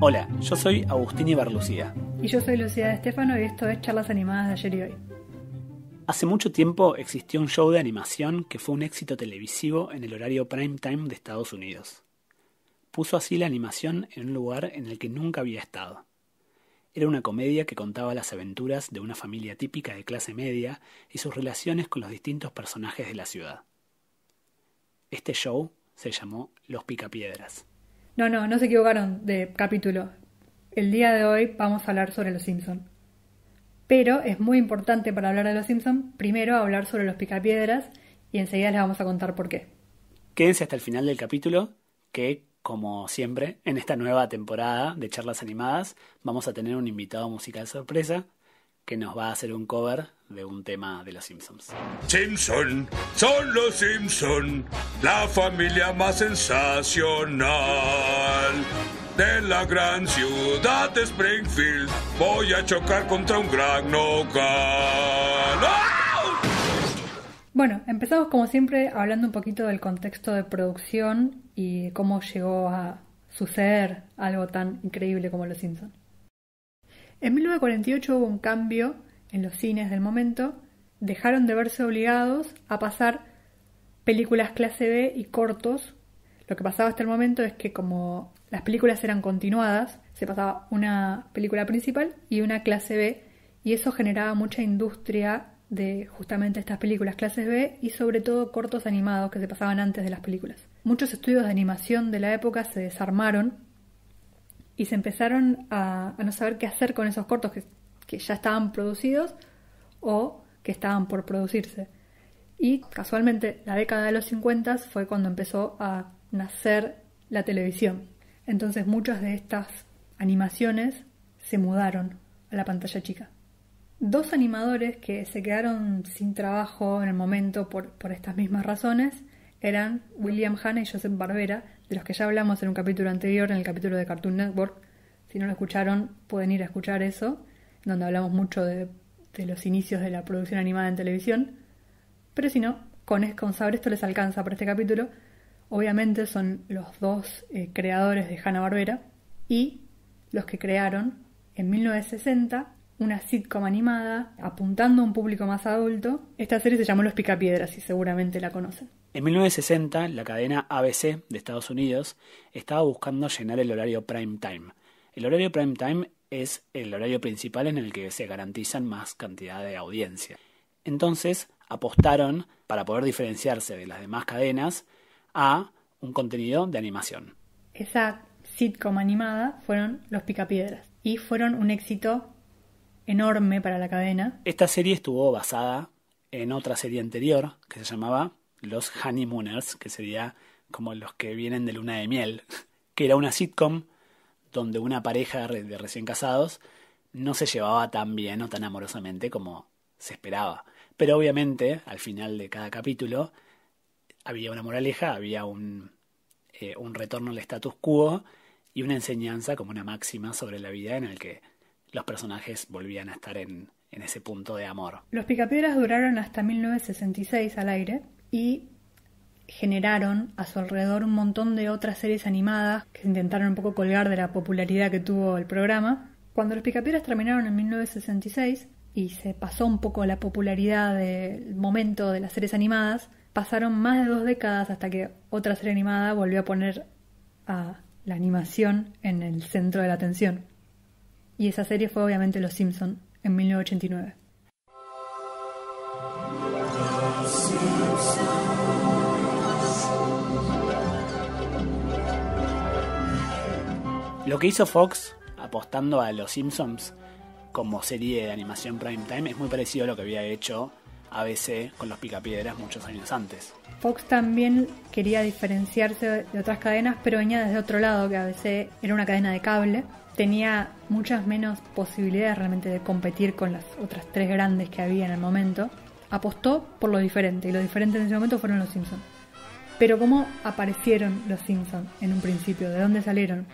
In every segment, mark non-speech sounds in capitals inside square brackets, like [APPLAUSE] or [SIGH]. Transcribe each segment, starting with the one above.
Hola, yo soy Agustín Ibarlucía. Y yo soy Lucía de Estefano y esto es Charlas Animadas de ayer y hoy. Hace mucho tiempo existió un show de animación que fue un éxito televisivo en el horario prime time de Estados Unidos. Puso así la animación en un lugar en el que nunca había estado. Era una comedia que contaba las aventuras de una familia típica de clase media y sus relaciones con los distintos personajes de la ciudad. Este show se llamó Los Picapiedras. No, no, no se equivocaron de capítulo. El día de hoy vamos a hablar sobre los Simpsons. Pero es muy importante para hablar de los Simpsons, primero hablar sobre los Picapiedras y enseguida les vamos a contar por qué. Quédense hasta el final del capítulo, que, como siempre, en esta nueva temporada de charlas animadas, vamos a tener un invitado musical sorpresa que nos va a hacer un cover de un tema de los Simpsons. Simpson, son los Simpson, la familia más sensacional de la gran ciudad de Springfield. Voy a chocar contra un gran nogal. ¡Ah! Bueno, empezamos como siempre hablando un poquito del contexto de producción y cómo llegó a suceder algo tan increíble como Los Simpsons. En 1948 hubo un cambio en los cines del momento, dejaron de verse obligados a pasar películas clase B y cortos. Lo que pasaba hasta el momento es que como las películas eran continuadas, se pasaba una película principal y una clase B y eso generaba mucha industria de justamente estas películas clases B y sobre todo cortos animados que se pasaban antes de las películas. Muchos estudios de animación de la época se desarmaron y se empezaron a, no saber qué hacer con esos cortos que, ya estaban producidos o que estaban por producirse. Y casualmente la década de los 50 fue cuando empezó a nacer la televisión. Entonces muchas de estas animaciones se mudaron a la pantalla chica. Dos animadores que se quedaron sin trabajo en el momento por, por estas mismas razones eran William Hanna y Joseph Barbera, de los que ya hablamos en un capítulo anterior, en el capítulo de Cartoon Network. Si no lo escucharon, pueden ir a escuchar eso, donde hablamos mucho de, los inicios de la producción animada en televisión. Pero si no, con, con saber esto les alcanza para este capítulo. Obviamente son los dos eh, creadores de Hanna-Barbera y los que crearon en 1960 una sitcom animada apuntando a un público más adulto. Esta serie se llamó Los Picapiedras y seguramente la conocen. En 1960, la cadena ABC de Estados Unidos estaba buscando llenar el horario prime time. El horario prime time es el horario principal en el que se garantizan más cantidad de audiencia. Entonces, apostaron, para poder diferenciarse de las demás cadenas, a un contenido de animación. Esa sitcom animada fueron Los Picapiedras y fueron un éxito enorme para la cadena. Esta serie estuvo basada en otra serie anterior que se llamaba Los Honeymooners, que sería como los que vienen de luna de miel, [LAUGHS] que era una sitcom donde una pareja de recién casados no se llevaba tan bien o tan amorosamente como se esperaba. Pero obviamente, al final de cada capítulo, había una moraleja, había un, eh, un retorno al status quo y una enseñanza como una máxima sobre la vida en el que los personajes volvían a estar en, ese punto de amor. Los Picapiedras duraron hasta 1966 al aire y generaron a su alrededor un montón de otras series animadas que intentaron un poco colgar de la popularidad que tuvo el programa. Cuando los Picapiedras terminaron en 1966 y se pasó un poco la popularidad del momento de las series animadas, pasaron más de dos décadas hasta que otra serie animada volvió a poner a la animación en el centro de la atención y esa serie fue obviamente Los Simpson en 1989. Lo que hizo Fox apostando a Los Simpsons como serie de animación prime time es muy parecido a lo que había hecho ABC con los Picapiedras muchos años antes. Fox también quería diferenciarse de otras cadenas, pero venía desde otro lado, que ABC era una cadena de cable tenía muchas menos posibilidades realmente de competir con las otras tres grandes que había en el momento, apostó por lo diferente, y lo diferente en ese momento fueron los Simpsons. Pero ¿cómo aparecieron los Simpsons en un principio? ¿De dónde salieron?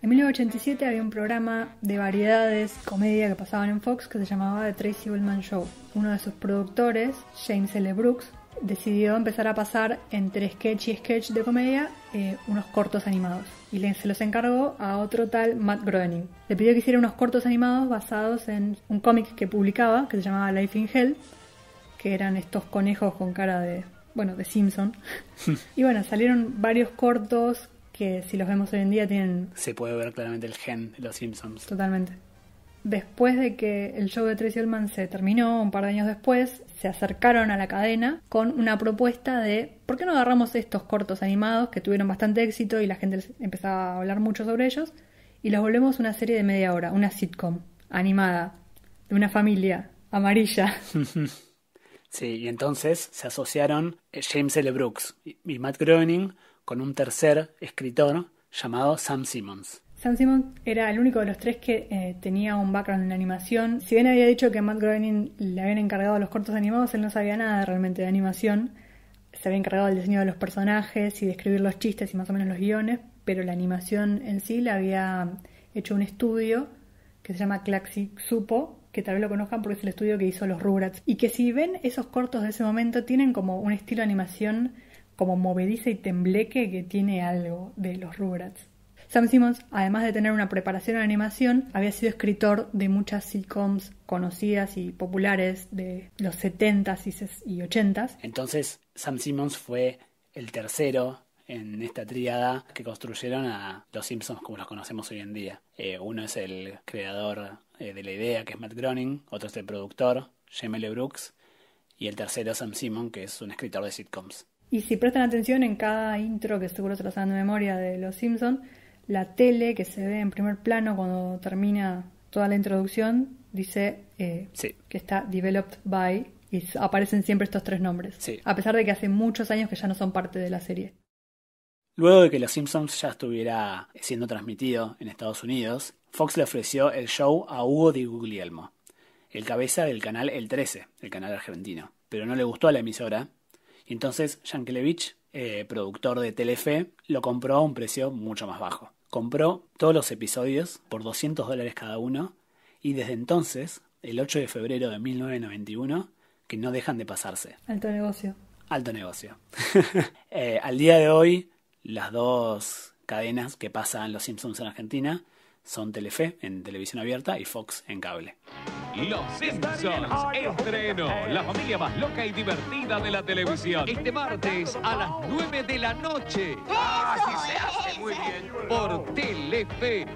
En 1987 había un programa de variedades, comedia que pasaban en Fox que se llamaba The Tracy Ullman Show. Uno de sus productores, James L. Brooks, decidió empezar a pasar entre sketch y sketch de comedia eh, unos cortos animados. Y le, se los encargó a otro tal Matt Groening. Le pidió que hiciera unos cortos animados basados en un cómic que publicaba, que se llamaba Life in Hell, que eran estos conejos con cara de, bueno, de Simpson. [LAUGHS] y bueno, salieron varios cortos que si los vemos hoy en día tienen... Se puede ver claramente el gen de los Simpsons. Totalmente. Después de que el show de Tracy Ullman se terminó, un par de años después, se acercaron a la cadena con una propuesta de ¿por qué no agarramos estos cortos animados que tuvieron bastante éxito y la gente empezaba a hablar mucho sobre ellos y los volvemos una serie de media hora, una sitcom animada de una familia amarilla? [LAUGHS] sí, y entonces se asociaron James L. Brooks y Matt Groening con un tercer escritor llamado Sam Simmons. Sam Simmons era el único de los tres que eh, tenía un background en animación. Si bien había dicho que Matt Groening le habían encargado los cortos animados, él no sabía nada realmente de animación. Se había encargado del diseño de los personajes y de escribir los chistes y más o menos los guiones, pero la animación en sí le había hecho un estudio que se llama Claxi Supo, que tal vez lo conozcan porque es el estudio que hizo los Rugrats. Y que si ven esos cortos de ese momento, tienen como un estilo de animación como movediza y tembleque que tiene algo de los Rugrats. Sam Simmons, además de tener una preparación en animación, había sido escritor de muchas sitcoms conocidas y populares de los 70s y 80s. Entonces, Sam Simmons fue el tercero en esta tríada que construyeron a los Simpsons como los conocemos hoy en día. Eh, uno es el creador eh, de la idea, que es Matt Groening, otro es el productor, Jamie L. Brooks, y el tercero Sam Simmons, que es un escritor de sitcoms. Y si prestan atención en cada intro, que seguro se de memoria, de Los Simpsons, la tele que se ve en primer plano cuando termina toda la introducción dice eh, que está developed by y aparecen siempre estos tres nombres. A pesar de que hace muchos años que ya no son parte de la serie. Luego de que Los Simpsons ya estuviera siendo transmitido en Estados Unidos, Fox le ofreció el show a Hugo Di Guglielmo, el cabeza del canal El 13, el canal argentino. Pero no le gustó a la emisora y entonces Yankelevich, eh, productor de Telefe, lo compró a un precio mucho más bajo. Compró todos los episodios por 200 dólares cada uno y desde entonces, el 8 de febrero de 1991, que no dejan de pasarse. Alto negocio. Alto negocio. [LAUGHS] Eh, al día de hoy, las dos cadenas que pasan Los Simpsons en Argentina son Telefe en televisión abierta y Fox en cable. Los Simpsons, estreno, la familia más loca y divertida de la televisión. Este martes a las 9 de la noche. Así se hace, muy bien. Por Telefe.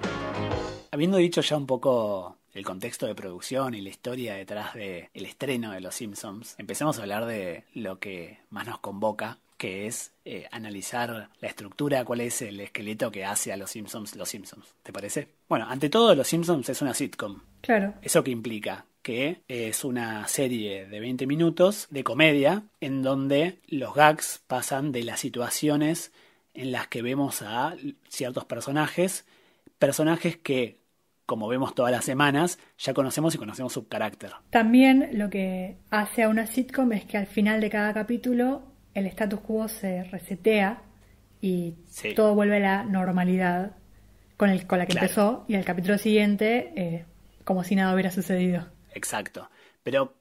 Habiendo dicho ya un poco el contexto de producción y la historia detrás del el estreno de Los Simpsons, empecemos a hablar de lo que más nos convoca, que es eh, analizar la estructura, cuál es el esqueleto que hace a los Simpsons los Simpsons. ¿Te parece? Bueno, ante todo, Los Simpsons es una sitcom. Claro. ¿Eso qué implica? Que es una serie de 20 minutos de comedia en donde los gags pasan de las situaciones en las que vemos a ciertos personajes, personajes que como vemos todas las semanas, ya conocemos y conocemos su carácter. También lo que hace a una sitcom es que al final de cada capítulo el status quo se resetea y todo vuelve a la normalidad con, el, con la que empezó y el capítulo siguiente eh, como si nada hubiera sucedido. Exacto. Pero,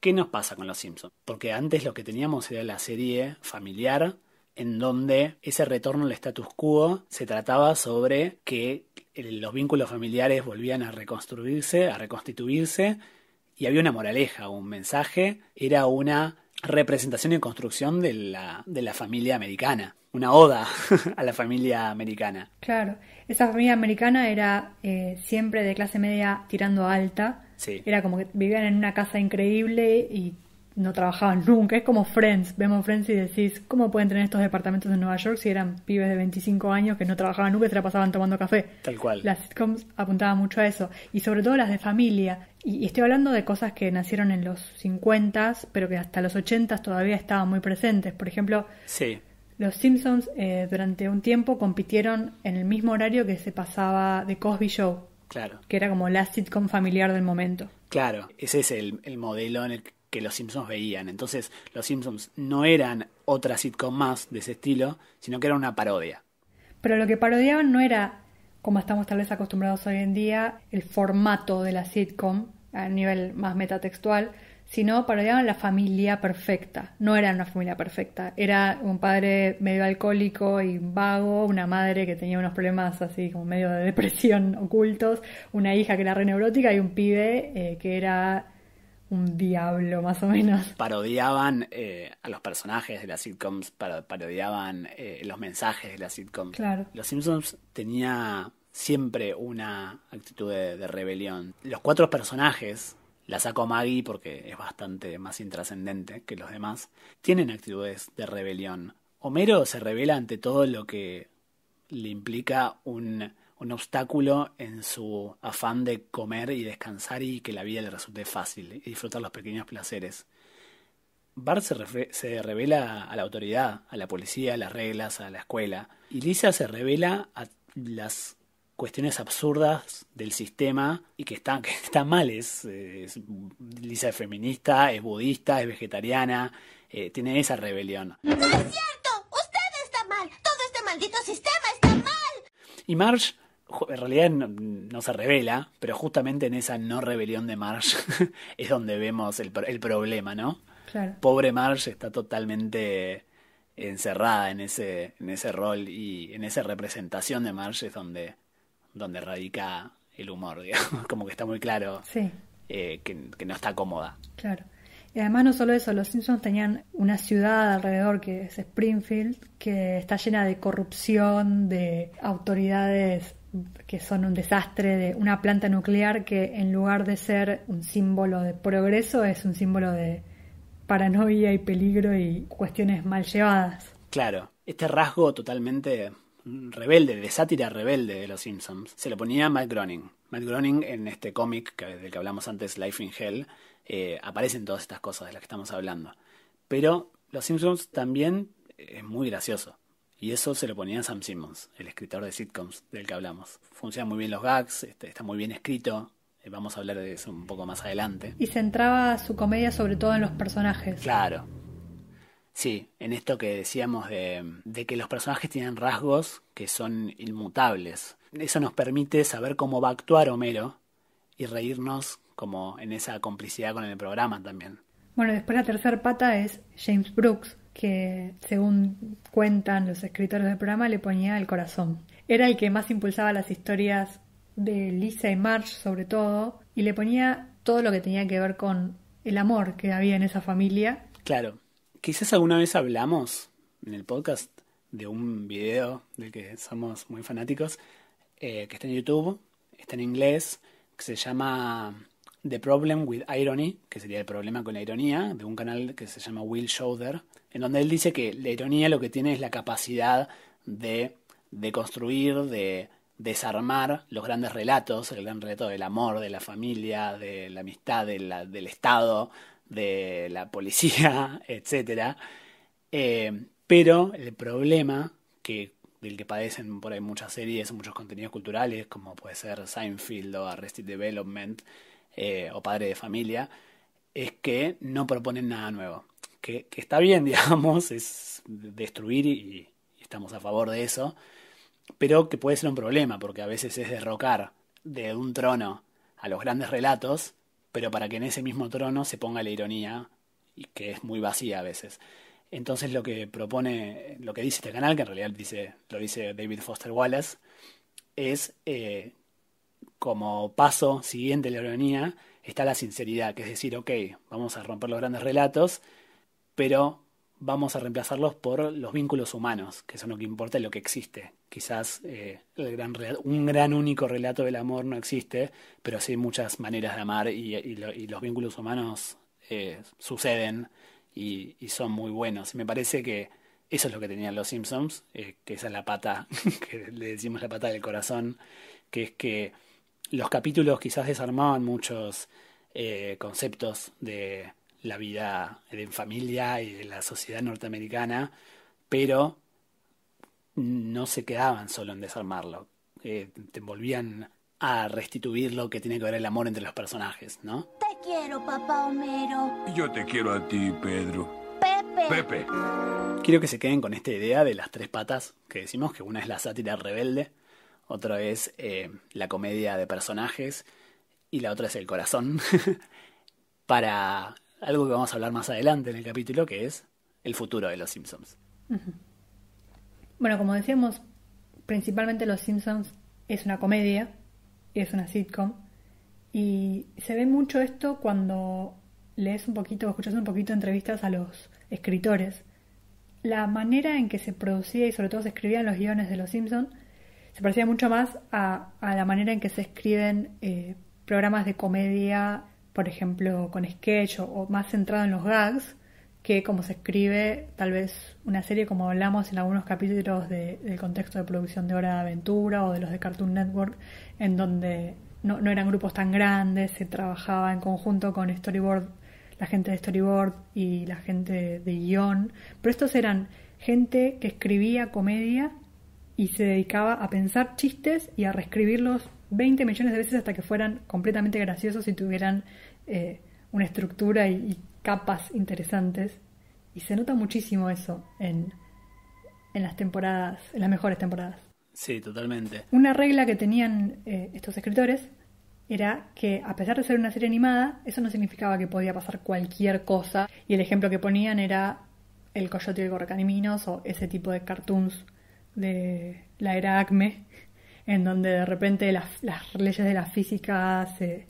¿qué nos pasa con Los Simpsons? Porque antes lo que teníamos era la serie familiar en donde ese retorno al status quo se trataba sobre que los vínculos familiares volvían a reconstruirse, a reconstituirse, y había una moraleja, un mensaje, era una representación y construcción de la, de la familia americana, una oda [LAUGHS] a la familia americana. Claro, esa familia americana era eh, siempre de clase media tirando alta, sí. era como que vivían en una casa increíble y no trabajaban nunca. Es como Friends. Vemos Friends y decís, ¿cómo pueden tener estos departamentos en Nueva York si eran pibes de 25 años que no trabajaban nunca y se la pasaban tomando café? Tal cual. Las sitcoms apuntaban mucho a eso. Y sobre todo las de familia. Y, estoy hablando de cosas que nacieron en los 50, pero que hasta los 80 todavía estaban muy presentes. Por ejemplo, sí. los Simpsons eh, durante un tiempo compitieron en el mismo horario que se pasaba de Cosby Show. Claro. Que era como la sitcom familiar del momento. Claro, ese es el, el modelo en el que los Simpsons veían. Entonces, los Simpsons no eran otra sitcom más de ese estilo, sino que era una parodia. Pero lo que parodiaban no era como estamos tal vez acostumbrados hoy en día, el formato de la sitcom a nivel más metatextual, sino parodiaban la familia perfecta. No era una familia perfecta, era un padre medio alcohólico y vago, una madre que tenía unos problemas así como medio de depresión ocultos, una hija que era re neurótica y un pibe eh, que era un diablo más o menos. Parodiaban eh, a los personajes de las sitcoms, parodiaban eh, los mensajes de las sitcoms. Claro. Los Simpsons tenía siempre una actitud de rebelión. Los cuatro personajes la saco Maggie porque es bastante más intrascendente que los demás, tienen actitudes de rebelión. Homero se revela ante todo lo que le implica un, un obstáculo en su afán de comer y descansar y que la vida le resulte fácil y disfrutar los pequeños placeres. Bart se, se, revela a la autoridad, a la policía, a las reglas, a la escuela. Y Lisa se revela a las cuestiones absurdas del sistema y que están que está mal. Es, Lisa es feminista, es budista, es vegetariana, eh, tiene esa rebelión. ¡No es cierto! ¡Usted está mal! ¡Todo este maldito sistema está mal! Y Marge en realidad no, se revela, pero justamente en esa no rebelión de Marge [LAUGHS] es donde vemos el, el problema, ¿no? Claro. Pobre Marge está totalmente encerrada en ese, en ese rol y en esa representación de Marge es donde donde radica el humor, [LAUGHS] digamos, como que está muy claro eh, que, no está cómoda. Claro. Y además no solo eso, los Simpsons tenían una ciudad alrededor que es Springfield, que está llena de corrupción, de autoridades que son un desastre, de una planta nuclear que en lugar de ser un símbolo de progreso es un símbolo de paranoia y peligro y cuestiones mal llevadas. Claro, este rasgo totalmente rebelde, de sátira rebelde de los Simpsons, se lo ponía Matt Groening. Matt Groening en este cómic del que hablamos antes, Life in Hell, eh, aparecen todas estas cosas de las que estamos hablando. Pero los Simpsons también es muy gracioso. Y eso se lo ponía Sam Simmons, el escritor de sitcoms del que hablamos. Funcionan muy bien los gags, este, está muy bien escrito. Eh, vamos a hablar de eso un poco más adelante. Y centraba su comedia sobre todo en los personajes. Claro, Sí, en esto que decíamos de, que los personajes tienen rasgos que son inmutables. Eso nos permite saber cómo va a actuar Homero y reírnos como en esa complicidad con el programa también. Bueno, después la tercera pata es James Brooks, que según cuentan los escritores del programa le ponía el corazón. Era el que más impulsaba las historias de Lisa y Marge sobre todo, y le ponía todo lo que tenía que ver con el amor que había en esa familia. Claro, Quizás alguna vez hablamos en el podcast de un video del que somos muy fanáticos, eh, que está en YouTube, está en inglés, que se llama The Problem with Irony, que sería el problema con la ironía, de un canal que se llama Will Shoulder, en donde él dice que la ironía lo que tiene es la capacidad de, de construir, de desarmar los grandes relatos, el gran relato del amor, de la familia, de la amistad, del Estado, de la policía, [LAUGHS] etcétera. Eh, pero el problema del que padecen por ahí muchas series, muchos contenidos culturales, como puede ser Seinfeld o Arrested Development eh, o Padre de Familia, es que no proponen nada nuevo. Que, está bien, [LAUGHS] digamos, es destruir y, estamos a favor de eso, pero que puede ser un problema, porque a veces es derrocar de un trono a los grandes relatos pero para que en ese mismo trono se ponga la ironía, y que es muy vacía a veces. Entonces lo que propone, lo que dice este canal, que en realidad dice, lo dice David Foster Wallace, es eh, como paso siguiente de la ironía está la sinceridad, que es decir, ok, vamos a romper los grandes relatos, pero vamos a reemplazarlos por los vínculos humanos, que son lo que importa y lo que existe. Quizás eh, el gran, un gran único relato del amor no existe, pero sí muchas maneras de amar y, los vínculos humanos eh, suceden y, son muy buenos. Y me parece que eso es lo que tenían los Simpsons, eh, que esa es la pata, [LAUGHS] que le decimos la pata del corazón, que es que los capítulos quizás desarmaban muchos conceptos de la vida en familia y de la sociedad norteamericana, pero no se quedaban solo en desarmarlo, eh, te volvían a restituir lo que tiene que ver el amor entre los personajes, ¿no? Te quiero, papá Homero. Yo te quiero a ti, Pedro. Pepe. Pepe. Quiero que se queden con esta idea de las tres patas que decimos, que una es la sátira rebelde, otro es eh, la comedia de personajes y la otra es el corazón, [LAUGHS] para algo que vamos a hablar más adelante en el capítulo, que es el futuro de los Simpsons. Bueno, como decíamos, principalmente Los Simpsons es una comedia, es una sitcom, y se ve mucho esto cuando lees un poquito o escuchas un poquito entrevistas a los escritores. La manera en que se producía y sobre todo se escribían los guiones de Los Simpsons se parecía mucho más a, la manera en que se escriben eh, programas de comedia, por ejemplo, con sketch o, más centrado en los gags, que como se escribe tal vez una serie como hablamos en algunos capítulos del contexto de producción de Hora de Aventura o de los de Cartoon Network, en donde no, no eran grupos tan grandes, se trabajaba en conjunto con Storyboard, la gente de Storyboard y la gente de guion, pero estos eran gente que escribía comedia y se dedicaba a pensar chistes y a reescribirlos 20 millones de veces hasta que fueran completamente graciosos y tuvieran eh, una estructura y, capas interesantes. Y se nota muchísimo eso en, en las temporadas, en las mejores temporadas. Sí, totalmente. Una regla que tenían eh, estos escritores era que a pesar de ser una serie animada, eso no significaba que podía pasar cualquier cosa. Y el ejemplo que ponían era el coyote y el o ese tipo de cartoons de la era Acme, en donde de repente las, leyes de la física se,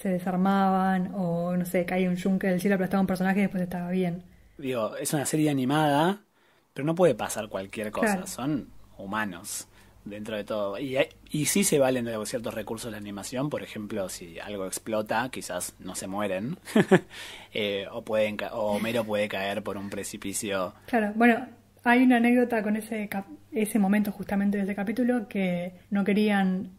se desarmaban o, no sé, caía un yunque del cielo, aplastaba un personaje y después estaba bien. Digo, es una serie animada, pero no puede pasar cualquier cosa, son humanos dentro de todo. Y, y sí se valen de ciertos recursos de animación, por ejemplo, si algo explota, quizás no se mueren, [LAUGHS] eh, o, pueden o Homero puede caer por un precipicio. Claro, bueno, hay una anécdota con ese, ese momento justamente de ese capítulo que no querían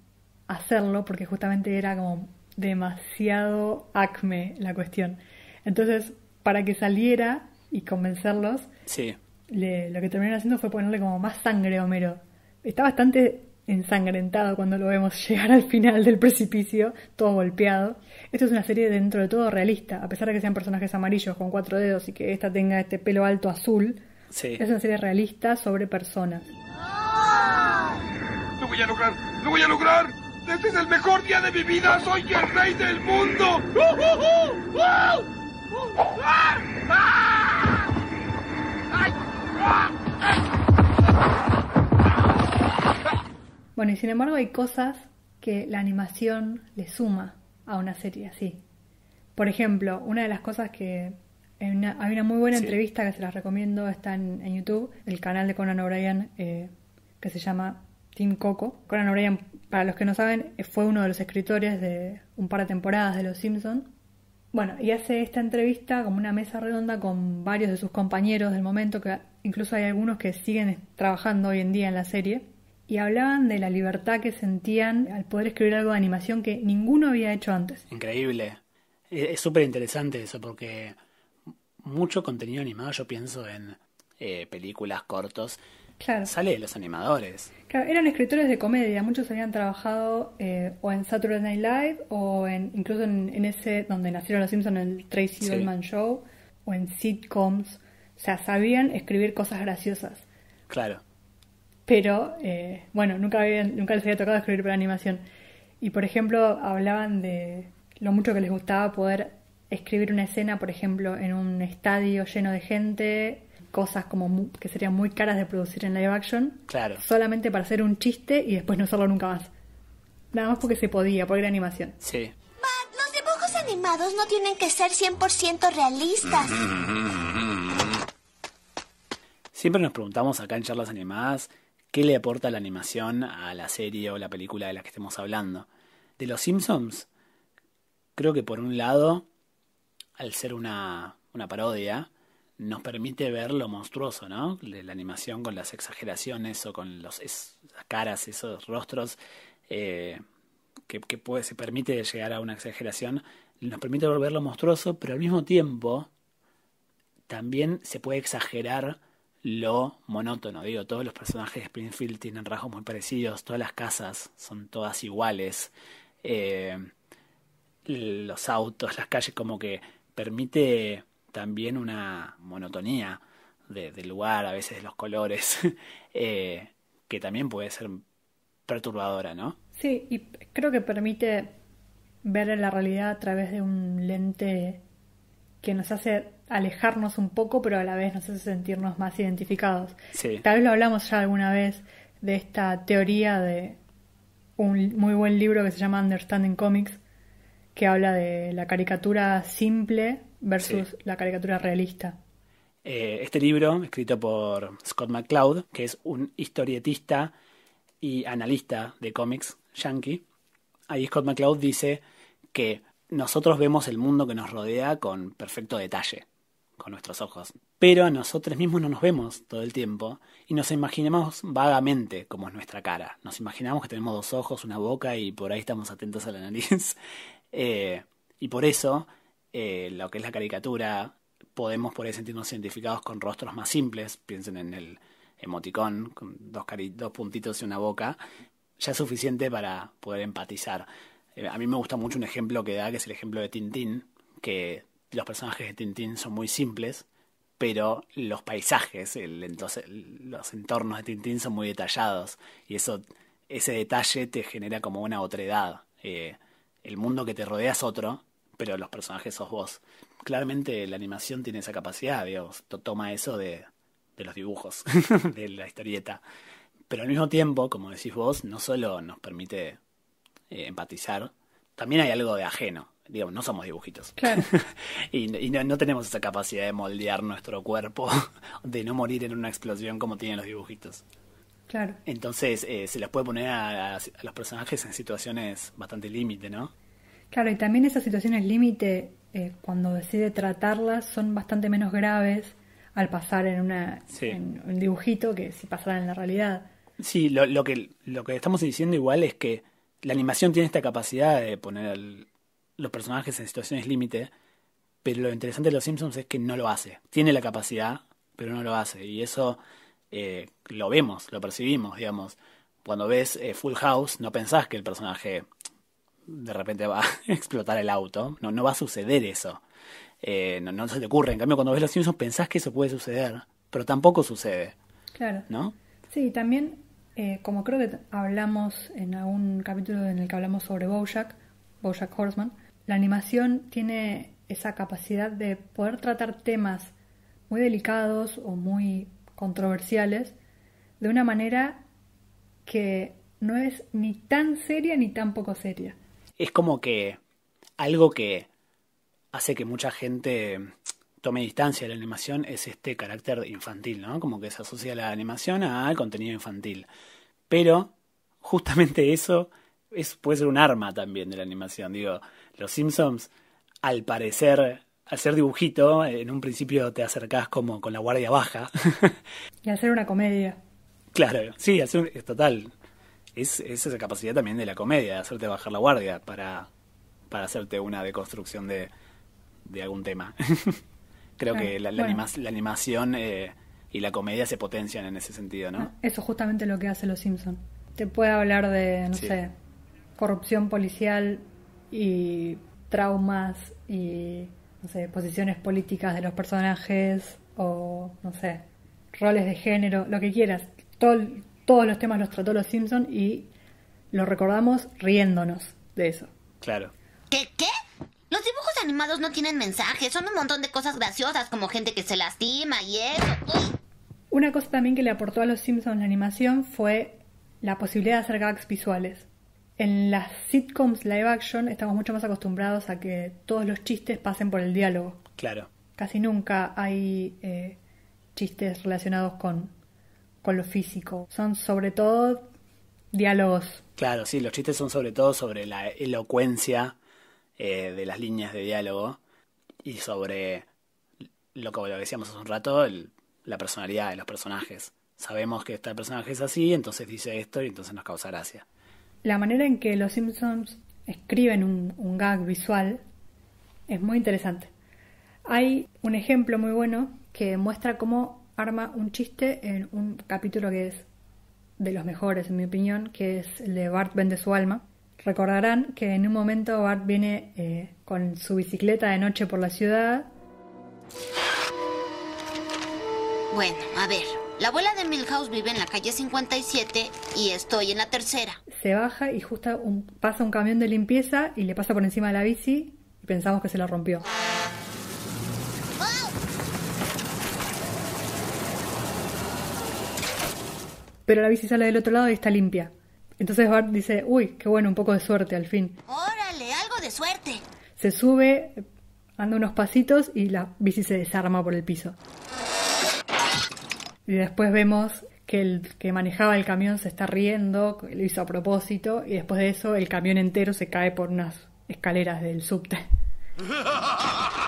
hacerlo porque justamente era como demasiado acme la cuestión. Entonces, para que saliera y convencerlos, sí. lo que terminaron haciendo fue ponerle como más sangre a Homero. Está bastante ensangrentado cuando lo vemos [LAUGHS] llegar al final del precipicio, todo golpeado. Esto es una serie dentro de todo realista, a pesar de que sean personajes amarillos con cuatro dedos y que esta tenga este pelo alto azul es una serie realista sobre personas. ¡Lo voy a lograr! ¡Lo voy a lograr! ¡Este es el mejor día de mi vida! ¡Soy el rey del mundo! Bueno, y sin embargo hay cosas que la animación le suma a una serie así. Por ejemplo, una de las cosas que hay una muy buena entrevista que se las recomiendo, está en, YouTube, el canal de Conan O'Brien eh, que se llama Team Coco. Conan O'Brien, para los que no saben, eh, fue uno de los escritores de un par de temporadas de Los Simpsons. Bueno, y hace esta entrevista como una mesa redonda con varios de sus compañeros del momento, que incluso hay algunos que siguen trabajando hoy en día en la serie, y hablaban de la libertad que sentían al poder escribir algo de animación que ninguno había hecho antes. Increíble. Es súper interesante eso porque mucho contenido animado, yo pienso en eh, películas, cortos, claro. sale de los animadores. Claro, eran escritores de comedia, muchos habían trabajado eh, o en Saturday Night Live o en, incluso en, ese donde nacieron los Simpsons, el Tracy Ullman Show o en sitcoms. O sea, sabían escribir cosas graciosas. Claro. Pero, eh, bueno, nunca, habían, nunca les había tocado escribir para animación. Y, por ejemplo, hablaban de lo mucho que les gustaba poder escribir una escena, por ejemplo, en un estadio lleno de gente, cosas como que serían muy caras de producir en live action, claro. solamente para hacer un chiste y después no hacerlo nunca más. Nada más porque se podía, porque era animación. Sí. los dibujos animados no tienen que ser 100% realistas. Siempre nos preguntamos acá en charlas animadas qué le aporta la animación a la serie o la película de la que estemos hablando. De los Simpsons, creo que por un lado al ser una, una parodia, nos permite ver lo monstruoso, ¿no? La animación con las exageraciones o con esas caras, esos rostros, eh, que, se permite llegar a una exageración, nos permite ver lo monstruoso, pero al mismo tiempo también se puede exagerar lo monótono. Digo, todos los personajes de Springfield tienen rasgos muy parecidos, todas las casas son todas iguales, eh, los autos, las calles como que permite también una monotonía de, del lugar, a veces de los colores, [LAUGHS] eh, que también puede ser perturbadora, ¿no? Sí, y creo que permite ver la realidad a través de un lente que nos hace alejarnos un poco, pero a la vez nos hace sentirnos más identificados. Sí. Tal vez lo hablamos ya alguna vez de esta teoría de un muy buen libro que se llama Understanding Comics, que habla de la caricatura simple versus Sí. la caricatura realista. Eh, este libro, escrito por Scott McCloud, que es un historietista y analista de cómics yankee, ahí Scott McCloud dice que nosotros vemos el mundo que nos rodea con perfecto detalle, con nuestros ojos, pero nosotros mismos no nos vemos todo el tiempo y nos imaginamos vagamente cómo es nuestra cara. Nos imaginamos que tenemos dos ojos, una boca y por ahí estamos atentos a la nariz. Eh, y por eso, eh, lo que es la caricatura, podemos por ahí sentirnos identificados con rostros más simples. Piensen en el emoticón, con dos, cari- dos puntitos y una boca. Ya es suficiente para poder empatizar. Eh, a mí me gusta mucho un ejemplo que da, que es el ejemplo de Tintín, que los personajes de Tintín son muy simples, pero los paisajes, el, entonces, los entornos de Tintín son muy detallados. Y eso, ese detalle te genera como una otredad. Eh, el mundo que te rodea es otro, pero los personajes sos vos. Claramente la animación tiene esa capacidad, digamos, to- toma eso de, de los dibujos, [LAUGHS] de la historieta. Pero al mismo tiempo, como decís vos, no solo nos permite eh, empatizar, también hay algo de ajeno. Digamos, no somos dibujitos. Claro. [LAUGHS] y y no, no tenemos esa capacidad de moldear nuestro cuerpo, [LAUGHS] de no morir en una explosión como tienen los dibujitos. Claro. Entonces eh, se les puede poner a, a- a los personajes en situaciones bastante límite, ¿no? Claro, y también esas situaciones límite, eh, cuando decide tratarlas, son bastante menos graves al pasar en, una, Sí. en un dibujito que si pasaran en la realidad. Sí, lo, lo que, lo que estamos diciendo igual es que la animación tiene esta capacidad de poner el- los personajes en situaciones límite, pero lo interesante de Los Simpsons es que no lo hace. Tiene la capacidad, pero no lo hace. Y eso eh, lo vemos, lo percibimos, digamos. Cuando ves eh, Full House, no pensás que el personaje de repente va [LAUGHS] a explotar el auto. No, no va a suceder eso. Eh, no, no se te ocurre. En cambio, cuando ves Los Simpsons pensás que eso puede suceder, pero tampoco sucede, Claro. ¿no? Sí, también, como creo que hablamos en algún capítulo en el que hablamos sobre Bojack, Bojack Horseman, la animación tiene esa capacidad de poder tratar temas muy delicados o muy controversiales de una manera que no es ni tan seria ni tan poco seria. es como que algo que hace que mucha gente tome distancia de la animación es este carácter infantil, ¿no? Como que se asocia la animación al contenido infantil. Pero justamente eso es, puede ser un arma también de la animación. Digo, los Simpsons, al parecer, al ser dibujito, en un principio te acercás como con la guardia baja. [LAUGHS] Y hacer una comedia. Claro, sí, es, un- es total. Es, es esa capacidad también de la comedia, de hacerte bajar la guardia para, para hacerte una deconstrucción de, de algún tema. [LAUGHS] Creo que la, la bueno. anima- la animación eh, y la comedia se potencian en ese sentido, ¿no? Eso es justamente lo que hace Los Simpson. Te puede hablar de, no Sí. sé, corrupción policial y traumas y, no sé, posiciones políticas de los personajes o, no sé, roles de género, lo que quieras. Todo- todos los temas los trató Los Simpson y lo recordamos riéndonos de eso. Claro. ¿Qué? ¿Qué? Los dibujos animados no tienen mensajes, son un montón de cosas graciosas como gente que se lastima y eso. Uy. Una cosa también que le aportó a los Simpsons la animación fue la posibilidad de hacer gags visuales. En las sitcoms live action estamos mucho más acostumbrados a que todos los chistes pasen por el diálogo. Claro. Casi nunca hay eh, chistes relacionados con, con lo físico. Son sobre todo diálogos. Claro, sí, los chistes son sobre todo sobre la elocuencia eh, de las líneas de diálogo y sobre lo que decíamos hace un rato, el- la personalidad de los personajes. Sabemos que este personaje es así, entonces dice esto y entonces nos causa gracia. La manera en que los Simpsons escriben un, gag visual es muy interesante. Hay un ejemplo muy bueno que muestra cómo arma un chiste en un capítulo que es de los mejores, en mi opinión, que es el de Bart vende su alma. Recordarán que en un momento Bart viene eh, con su bicicleta de noche por la ciudad Bueno, a ver. La abuela de Milhouse vive en la calle 57 y estoy en la tercera. Se baja y justo un- pasa un camión de limpieza y le pasa por encima de la bici y pensamos que se la rompió. Pero la bici sale del otro lado y está limpia. Entonces Bart dice, uy, qué bueno, un poco de suerte al fin. Órale, algo de suerte. Se sube, anda unos pasitos y la bici se desarma por el piso. Y después vemos que el que manejaba el camión se está riendo, lo hizo a propósito, y después de eso el camión entero se cae por unas escaleras del subte. [LAUGHS]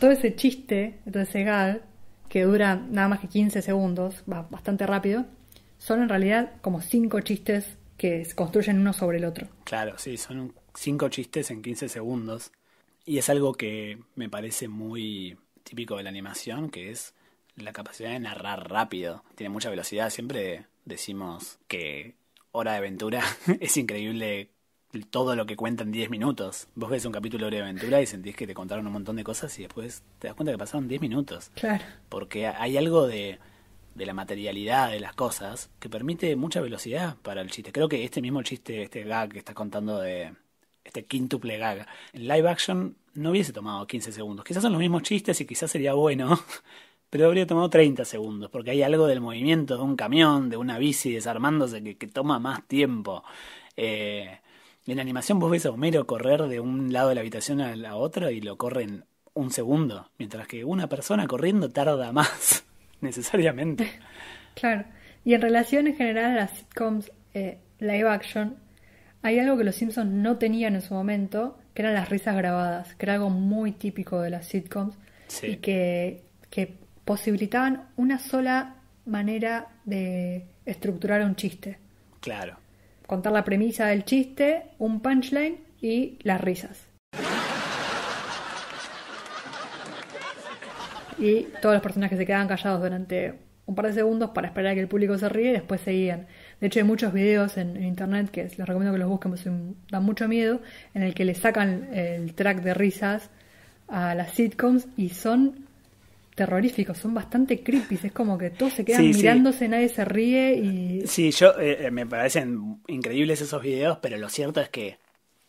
Todo ese chiste, todo ese gag, que dura nada más que 15 segundos, va bastante rápido, son en realidad como cinco chistes que se construyen uno sobre el otro. Claro, sí, son cinco chistes en 15 segundos. Y es algo que me parece muy típico de la animación, que es la capacidad de narrar rápido. Tiene mucha velocidad. Siempre decimos que Hora de Aventura [LAUGHS] es increíble todo lo que cuenta en 10 minutos. Vos ves un capítulo de Hora de Aventura y sentís que te contaron un montón de cosas y después te das cuenta que pasaron 10 minutos. Claro. Porque hay algo de, de la materialidad de las cosas que permite mucha velocidad para el chiste. Creo que este mismo chiste, este gag que estás contando de este quíntuple gag, en live action no hubiese tomado 15 segundos. Quizás son los mismos chistes y quizás sería bueno, [LAUGHS] pero habría tomado 30 segundos, porque hay algo del movimiento de un camión, de una bici desarmándose que, que toma más tiempo. Eh, en animación vos ves a Homero correr de un lado de la habitación a la otra y lo corre en un segundo, mientras que una persona corriendo tarda más, [LAUGHS] necesariamente. [LAUGHS] Claro. Y en relación en general a las sitcoms eh, live action, hay algo que los Simpsons no tenían en su momento, que eran las risas grabadas, que era algo muy típico de las sitcoms Sí. y que, que posibilitaban una sola manera de estructurar un chiste. Claro. Contar la premisa del chiste, un punchline y las risas. Y todos los personajes se quedaban callados durante un par de segundos para esperar a que el público se ríe y después seguían. De hecho, hay muchos videos en, en internet que les recomiendo que los busquen, porque dan mucho miedo, en el que le sacan el track de risas a las sitcoms y son terroríficos, son bastante creepy. Es como que todos se quedan Sí, sí. mirándose, nadie se ríe y Sí, yo eh, eh, me parecen increíbles esos videos, pero lo cierto es que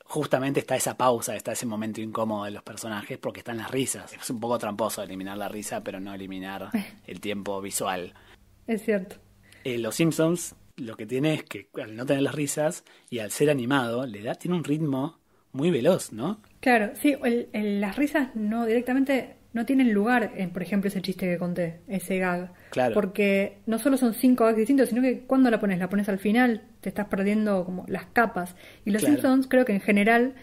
justamente está esa pausa, está ese momento incómodo de los personajes porque están las risas. Es un poco tramposo eliminar la risa, pero no eliminar [LAUGHS] el tiempo visual. es cierto. Eh, los Simpsons lo que tiene es que al no tener las risas y al ser animado, le da, tiene un ritmo muy veloz, ¿no? Claro, sí, el- el- las risas no directamente no tienen lugar en, por ejemplo, ese chiste que conté, ese gag. Claro. Porque no solo son cinco gags distintos, sino que cuando la pones, la pones al final, te estás perdiendo como las capas. Y los Claro. Simpsons creo que en general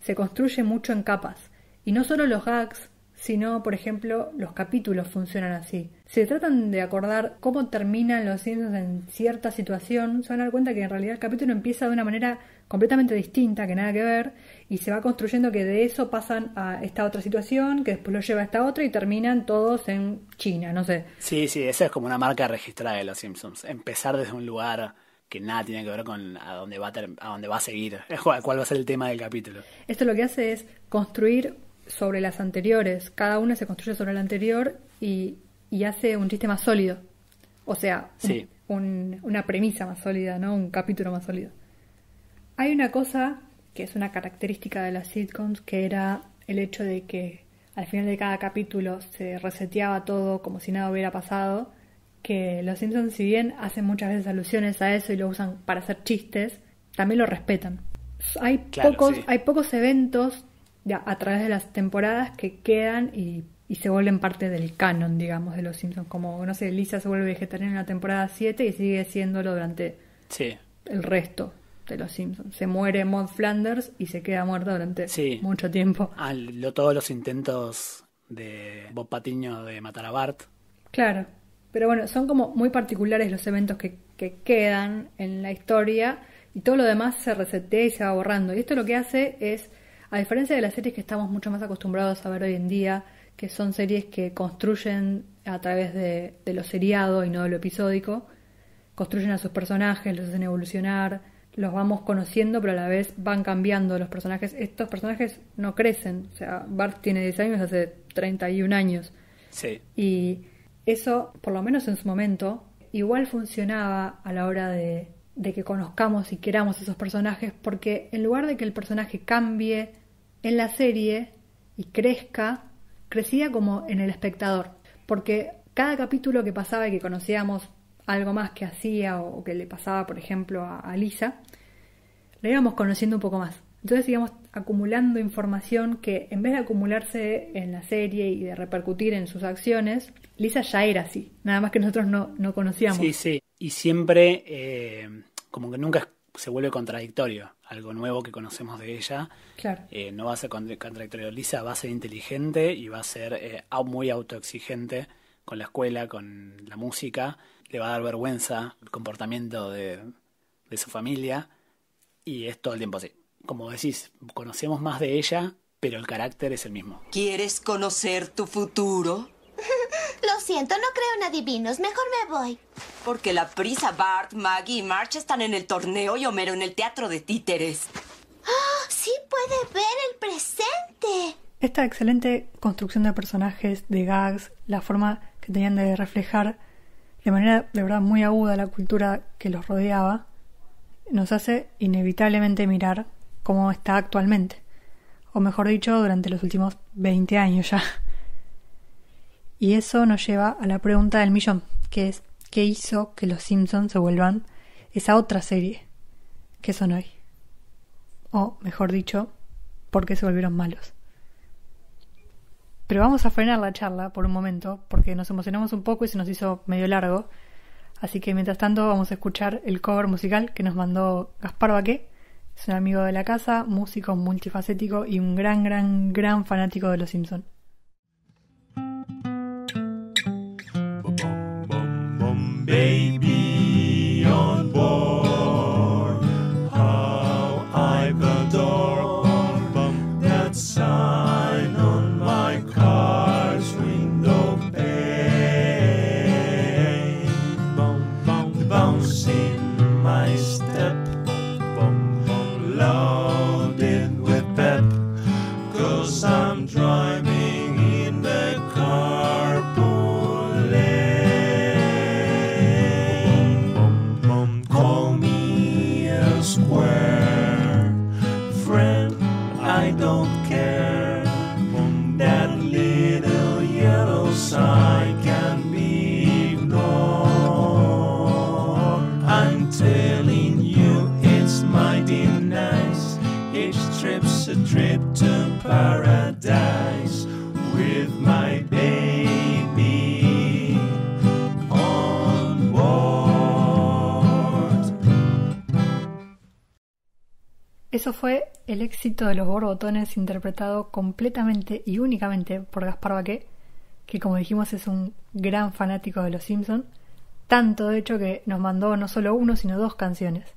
se construye mucho en capas. Y no solo los gags, sino, por ejemplo, los capítulos funcionan así. Si tratan de acordar cómo terminan los Simpsons en cierta situación, se van a dar cuenta que en realidad el capítulo empieza de una manera completamente distinta, que nada que ver, y se va construyendo que de eso pasan a esta otra situación, que después lo lleva a esta otra y terminan todos en China, no sé. Sí, sí, esa es como una marca registrada de los Simpsons. Empezar desde un lugar que nada tiene que ver con a dónde va a, ter- a dónde va a seguir, cuál [LAUGHS] cuál va a ser el tema del capítulo. Esto lo que hace es construir sobre las anteriores. Cada una se construye sobre la anterior y, y hace un chiste más sólido. O sea, un- Sí. un- una premisa más sólida, ¿no? Un capítulo más sólido. Hay una cosa que es una característica de las sitcoms, que era el hecho de que al final de cada capítulo se reseteaba todo como si nada hubiera pasado. Que los Simpsons, si bien hacen muchas veces alusiones a eso y lo usan para hacer chistes, también lo respetan. Hay Claro, pocos, sí. hay pocos eventos ya, a través de las temporadas que quedan y, y se vuelven parte del canon, digamos, de los Simpsons. Como, no sé, Lisa se vuelve vegetariana en la temporada 7 y sigue siéndolo durante Sí, el resto de los Simpsons. Se muere Maud Flanders y se queda muerta durante Sí. mucho tiempo. Ah, lo- todos los intentos de Bob Patiño de matar a Bart. Claro. Pero bueno, son como muy particulares los eventos que, que quedan en la historia y todo lo demás se resetea y se va borrando. Y esto lo que hace es, a diferencia de las series que estamos mucho más acostumbrados a ver hoy en día, que son series que construyen a través de, de lo seriado y no de lo episódico, construyen a sus personajes, los hacen evolucionar, los vamos conociendo, pero a la vez van cambiando los personajes. Estos personajes no crecen, o sea, Bart tiene 10 años hace 31 años. Sí. Y eso, por lo menos en su momento, igual funcionaba a la hora de, de que conozcamos y queramos esos personajes, porque en lugar de que el personaje cambie en la serie y crezca, crecía como en el espectador, porque cada capítulo que pasaba y que conocíamos algo más que hacía o que le pasaba, por ejemplo, a, Lisa, le íbamos conociendo un poco más. Entonces íbamos acumulando información que en vez de acumularse en la serie y de repercutir en sus acciones, Lisa ya era así, nada más que nosotros no, no conocíamos. Sí, sí. Y siempre, eh, como que nunca se vuelve contradictorio. Algo nuevo que conocemos de ella. Claro. eh, no va a ser contra- contradictorio. Lisa va a ser inteligente y va a ser eh, muy autoexigente con la escuela, con la música. Le va a dar vergüenza el comportamiento de, de su familia. Y es todo el tiempo así. Como decís, conocemos más de ella, pero el carácter es el mismo. ¿Quieres conocer tu futuro? [LAUGHS] Lo siento, no creo en adivinos. Mejor me voy. Porque la prisa Bart, Maggie y March están en el torneo y Homero en el teatro de títeres. ¡Ah! Sí puede ver el presente. Esta excelente construcción de personajes, de gags, la forma que tenían de reflejar de manera de verdad muy aguda la cultura que los rodeaba, nos hace inevitablemente mirar cómo está actualmente, o mejor dicho, durante los últimos 20 años ya. Y eso nos lleva a la pregunta del millón, que es ¿qué hizo que los Simpsons se vuelvan esa otra serie que son hoy? O, mejor dicho, ¿por qué se volvieron malos? Pero vamos a frenar la charla por un momento porque nos emocionamos un poco y se nos hizo medio largo. Así que mientras tanto vamos a escuchar el cover musical que nos mandó Gaspar Baqué. Es un amigo de la casa, músico multifacético y un gran, gran, gran fanático de Los Simpsons. Paradise with my baby on board. Eso fue el éxito de los borbotones interpretado completamente y únicamente por Gaspar Baqué, que como dijimos es un gran fanático de Los Simpson, tanto de hecho que nos mandó no solo uno sino dos canciones.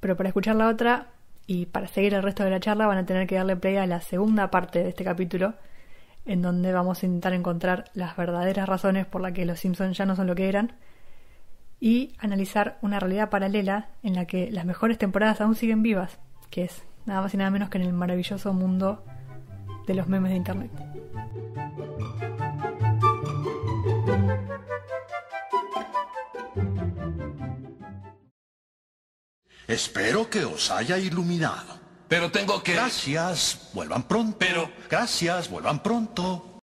Pero para escuchar la otra y para seguir el resto de la charla van a tener que darle play a la segunda parte de este capítulo, en donde vamos a intentar encontrar las verdaderas razones por las que Los Simpson ya no son lo que eran y analizar una realidad paralela en la que las mejores temporadas aún siguen vivas, que es nada más y nada menos que en el maravilloso mundo de los memes de Internet. Espero que os haya iluminado. Pero tengo que... Gracias, vuelvan pronto. Pero- Gracias, vuelvan pronto.